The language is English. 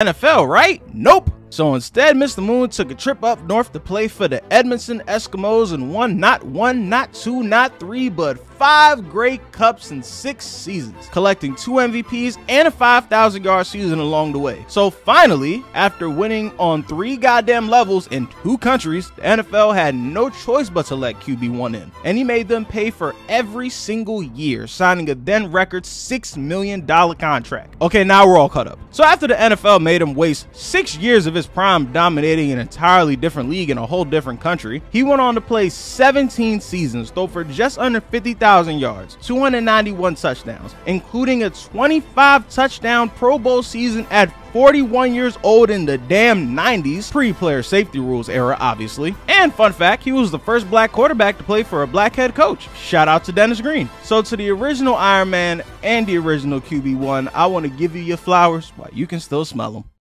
NFL, right? Nope. So instead, Mr. Moon took a trip up north to play for the Edmonton Eskimos and won not one, not two, not three, but five Grey Cups in six seasons, collecting two MVPs and a 5,000 yard season along the way. So finally, after winning on three goddamn levels in two countries, the NFL had no choice but to let QB1 in, and he made them pay for every single year, signing a then record $6 million contract. Okay, now we're all caught up. So after the NFL made him waste six years of his prime dominating an entirely different league in a whole different country, he went on to play 17 seasons, throw for just under 50,000 yards, 291 touchdowns, including a 25 touchdown Pro Bowl season at 41 years old in the damn 90s, pre-player safety rules era obviously. And fun fact, he was the first black quarterback to play for a black head coach. Shout out to Dennis Green. So to the original Iron Man and the original QB1, I want to give you your flowers while you can still smell them.